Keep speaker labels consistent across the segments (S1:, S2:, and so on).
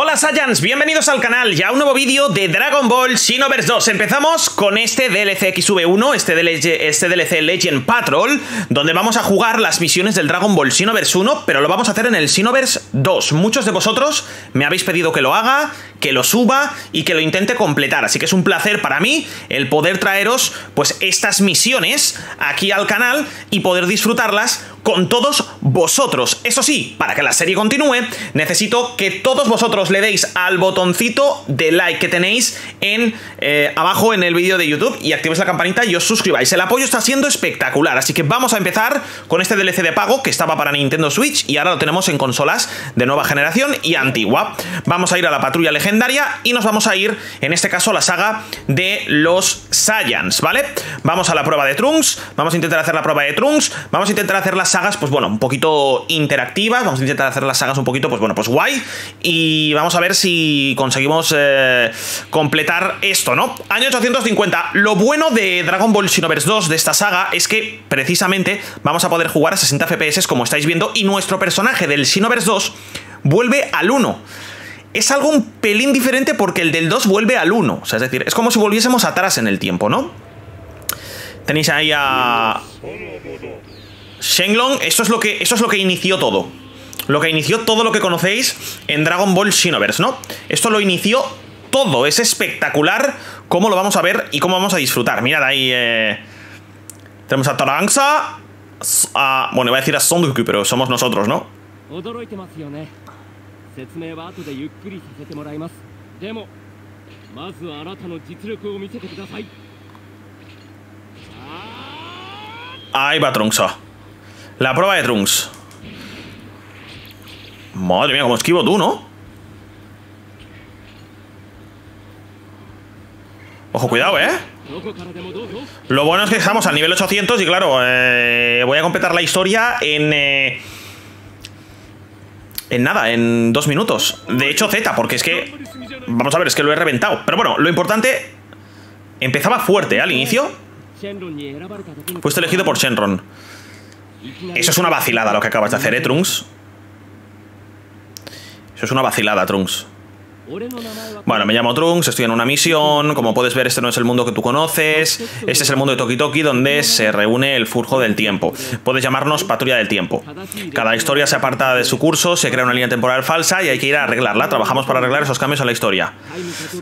S1: Hola Saiyans, bienvenidos al canal y a un nuevo vídeo de Dragon Ball Xenoverse 2. Empezamos con este DLC XV1, este DLC, este DLC Legend Patrol, donde vamos a jugar las misiones del Dragon Ball Xenoverse 1, pero lo vamos a hacer en el Xenoverse 2. Muchos de vosotros me habéis pedido que lo haga, que lo suba y que lo intente completar, así que es un placer para mí el poder traeros pues estas misiones aquí al canal y poder disfrutarlas con todos vosotros. Eso sí, para que la serie continúe, necesito que todos vosotros le deis al botoncito de like que tenéis en eh, abajo en el vídeo de YouTube y activéis la campanita y os suscribáis. El apoyo está siendo espectacular, así que vamos a empezar con este DLC de pago que estaba para Nintendo Switch y ahora lo tenemos en consolas de nueva generación y antigua. Vamos a ir a la patrulla legendaria y nos vamos a ir, en este caso, a la saga de los Saiyans, ¿vale? Vamos a la prueba de Trunks, vamos a intentar hacer la prueba de Trunks, vamos a intentar hacer la sagas, pues bueno, un poquito interactivas. Vamos a intentar hacer las sagas un poquito, pues bueno, pues guay. Y vamos a ver si conseguimos eh, completar esto, ¿no? Año 850. Lo bueno de Dragon Ball Xenoverse 2, de esta saga, es que precisamente vamos a poder jugar a 60 FPS, como estáis viendo, y nuestro personaje del Xenoverse 2 vuelve al 1 es algo un pelín diferente porque el del 2 vuelve al 1. O sea, es decir, es como si volviésemos atrás en el tiempo, ¿no? Tenéis ahí a... Shenlong, eso es lo que, eso es lo que inició todo. Lo que inició todo lo que conocéis en Dragon Ball Xenoverse, ¿no? Esto lo inició todo. Es espectacular cómo lo vamos a ver y cómo vamos a disfrutar. Mirad ahí. Eh... Tenemos a Toranxa. A... Bueno, iba a decir a Son Goku, pero somos nosotros, ¿no? Ahí va Trunks. La prueba de Trunks. Madre mía, como esquivo tú, ¿no? Ojo, cuidado, ¿eh? Lo bueno es que estamos al nivel 800 y claro, eh, voy a completar la historia en... Eh, en nada, en dos minutos. De hecho, Z, porque es que... Vamos a ver, es que lo he reventado. Pero bueno, lo importante... Empezaba fuerte ¿eh? al inicio. Fuiste elegido por Shenron. Eso es una vacilada lo que acabas de hacer, ¿eh, Trunks? Eso es una vacilada, Trunks. Bueno, me llamo Trunks, estoy en una misión. Como puedes ver, este no es el mundo que tú conoces. Este es el mundo de Toki Toki, donde se reúne el Furjo del Tiempo. Puedes llamarnos Patrulla del Tiempo. Cada historia se aparta de su curso, se crea una línea temporal falsa y hay que ir a arreglarla. Trabajamos para arreglar esos cambios a la historia.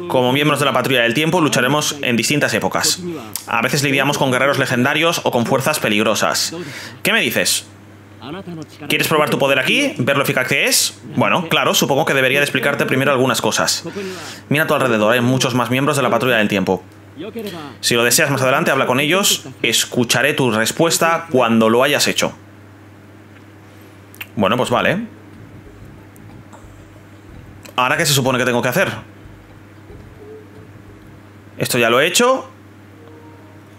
S1: Como miembros de la Patrulla del Tiempo, lucharemos en distintas épocas. A veces lidiamos con guerreros legendarios o con fuerzas peligrosas. ¿Qué me dices? ¿Quieres probar tu poder aquí? ¿Ver lo eficaz que es? Bueno, claro, supongo que debería de explicarte primero algunas cosas. Mira a tu alrededor, hay muchos más miembros de la patrulla del tiempo. Si lo deseas más adelante, habla con ellos. Escucharé tu respuesta cuando lo hayas hecho. Bueno, pues vale. ¿Ahora qué se supone que tengo que hacer? Esto ya lo he hecho.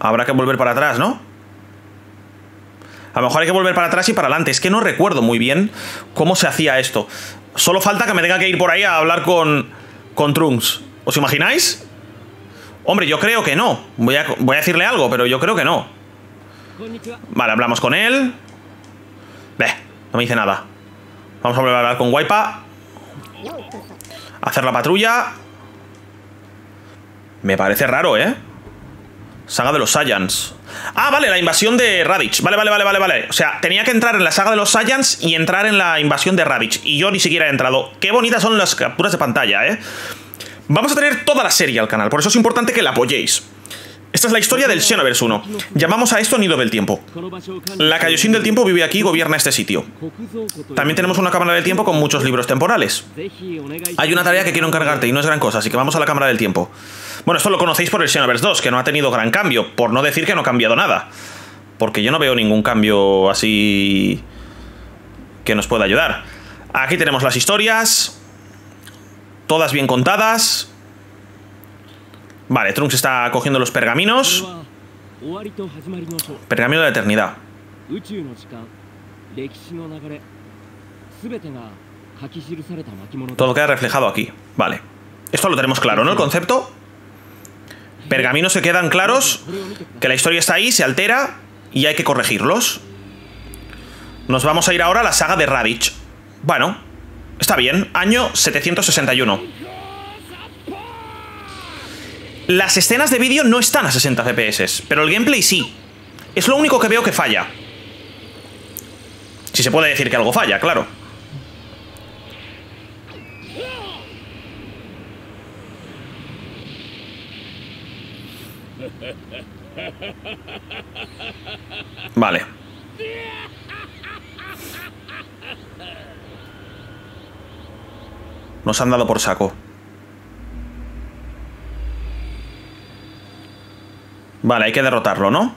S1: Habrá que volver para atrás, ¿no? A lo mejor hay que volver para atrás y para adelante. Es que no recuerdo muy bien cómo se hacía esto. Solo falta que me tenga que ir por ahí a hablar con, con Trunks. ¿Os imagináis? Hombre, yo creo que no. Voy a, voy a decirle algo, pero yo creo que no. Vale, hablamos con él. Ve, no me dice nada. Vamos a volver a hablar con Waipa. Hacer la patrulla. Me parece raro, ¿eh? Saga de los Saiyans. Ah, vale, la invasión de Raditz. Vale, vale, vale, vale, vale. O sea, tenía que entrar en la saga de los Saiyans y entrar en la invasión de Raditz. Y yo ni siquiera he entrado. Qué bonitas son las capturas de pantalla, ¿eh? Vamos a tener toda la serie al canal, por eso es importante que la apoyéis. Esta es la historia del Xenoverse 1. Llamamos a esto Nido del Tiempo. La Kaioshin del Tiempo vive aquí y gobierna este sitio. También tenemos una cámara del tiempo con muchos libros temporales. Hay una tarea que quiero encargarte y no es gran cosa, así que vamos a la cámara del tiempo. Bueno, esto lo conocéis por el Xenoverse 2, que no ha tenido gran cambio, por no decir que no ha cambiado nada. Porque yo no veo ningún cambio así que nos pueda ayudar. Aquí tenemos las historias, todas bien contadas. Vale, Trunks está cogiendo los pergaminos. Pergamino de la eternidad. Todo queda reflejado aquí. Vale. Esto lo tenemos claro, ¿no? El concepto. Pergaminos se quedan claros, que la historia está ahí, se altera y hay que corregirlos. Nos vamos a ir ahora a la saga de Raditz. Bueno, Está bien, año 761. Las escenas de vídeo no están a 60 FPS, pero el gameplay sí. Es lo único que veo que falla. Si se puede decir que algo falla, claro. Vale. Nos han dado por saco. Vale, hay que derrotarlo, ¿no?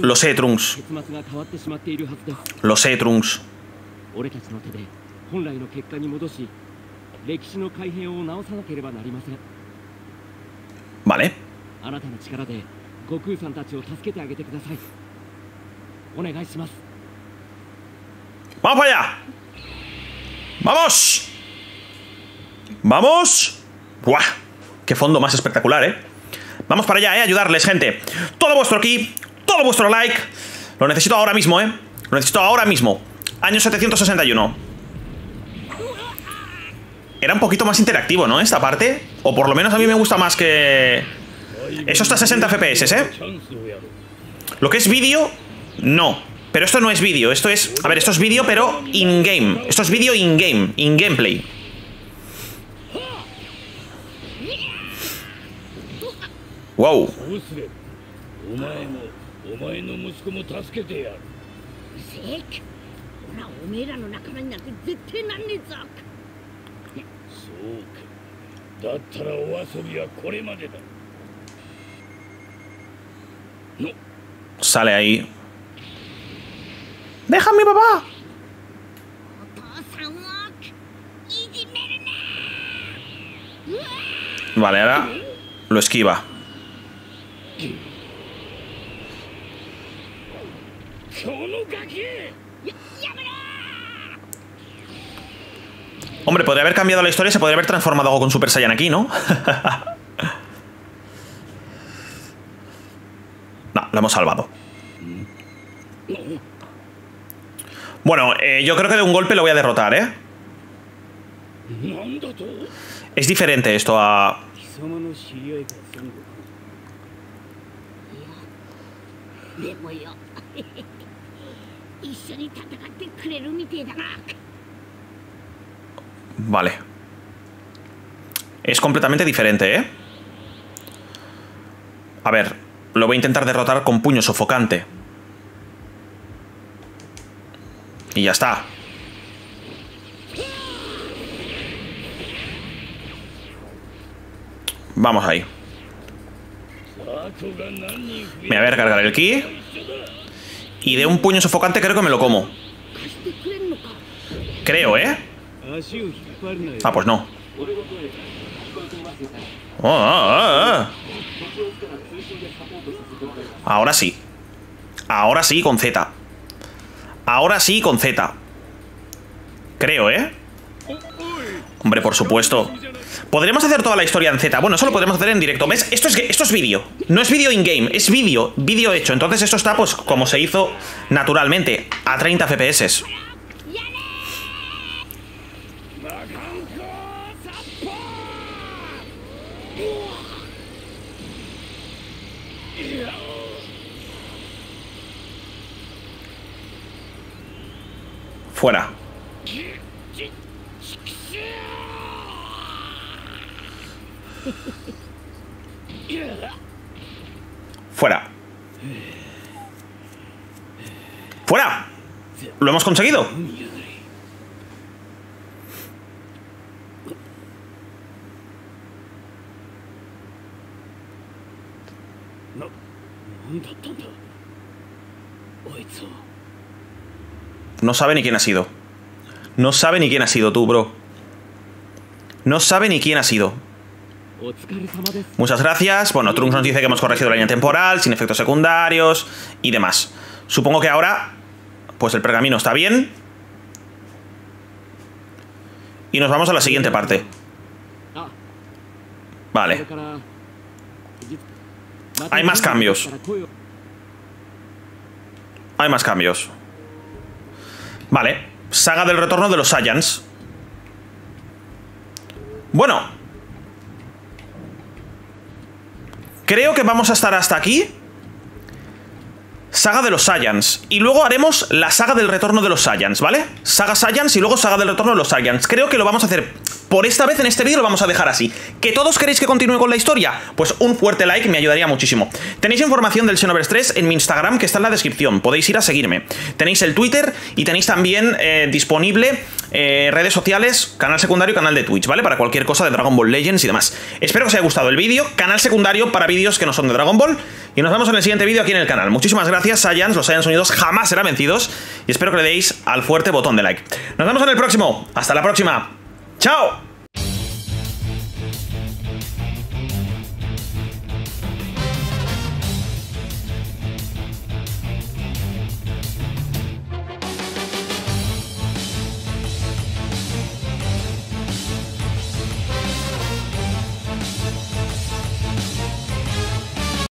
S1: Lo sé, Trunks. Lo sé, Trunks. Vale. ¡Vamos para allá! ¡Vamos! ¡Vamos! ¡Buah! ¡Qué fondo más espectacular, eh! Vamos para allá, eh, ayudarles, gente. Todo vuestro aquí, todo vuestro like. Lo necesito ahora mismo, eh. Lo necesito ahora mismo. Año 761. Era un poquito más interactivo, ¿no? Esta parte. O por lo menos a mí me gusta más que... Eso está a 60 FPS, ¿eh? Lo que es vídeo, no. Pero esto no es vídeo, esto es... A ver, esto es vídeo, pero in-game. Esto es vídeo in-game, in-gameplay. Wow. Sale ahí. ¡Deja a mi papá! Vale, ahora lo esquiva. Hombre, podría haber cambiado la historia, se podría haber transformado algo con Super Saiyan aquí, ¿no? no, lo hemos salvado. Bueno, eh, yo creo que de un golpe lo voy a derrotar, ¿eh? Es diferente esto a... Vale. Es completamente diferente, ¿eh? A ver, lo voy a intentar derrotar con puño sofocante. Y ya está. Vamos ahí. Me voy a cargar el ki. Y de un puño sofocante creo que me lo como. Creo, ¿eh? Ah, pues no. Oh, ah, ah, ah. Ahora sí. Ahora sí con Z. Ahora sí con Z. Creo, ¿eh? Hombre, por supuesto. Podremos hacer toda la historia en Z. Bueno, eso lo podremos hacer en directo. ¿Ves? Esto es, esto es vídeo. No es vídeo in-game, es vídeo. Vídeo hecho. Entonces esto está, pues, como se hizo naturalmente. A 30 FPS. Fuera. Fuera. ¡Fuera! ¡Lo hemos conseguido! No sabe ni quién ha sido. No sabe ni quién ha sido tú, bro. No sabe ni quién ha sido. Muchas gracias. Bueno, Trunks nos dice que hemos corregido la línea temporal, sin efectos secundarios y demás. Supongo que ahora, pues el pergamino está bien. Y nos vamos a la siguiente parte. Vale. Hay más cambios. hay más cambios. Vale, saga del retorno de los Saiyans. Bueno. Creo que vamos a estar hasta aquí. Saga de los Saiyans. Y luego haremos la saga del retorno de los Saiyans, ¿vale? Saga Saiyans y luego saga del retorno de los Saiyans. Creo que lo vamos a hacer por esta vez en este vídeo lo vamos a dejar así. ¿Que todos queréis que continúe con la historia? Pues un fuerte like me ayudaría muchísimo. Tenéis información del Xenoverse 3 en mi Instagram que está en la descripción, podéis ir a seguirme. Tenéis el Twitter y tenéis también eh, disponible eh, redes sociales, canal secundario y canal de Twitch, ¿vale? Para cualquier cosa de Dragon Ball Legends y demás. Espero que os haya gustado el vídeo, canal secundario para vídeos que no son de Dragon Ball. Y nos vemos en el siguiente vídeo aquí en el canal. Muchísimas gracias, Saiyans, los Saiyans Unidos jamás serán vencidos. Y espero que le deis al fuerte botón de like. Nos vemos en el próximo. Hasta la próxima. ¡Chao!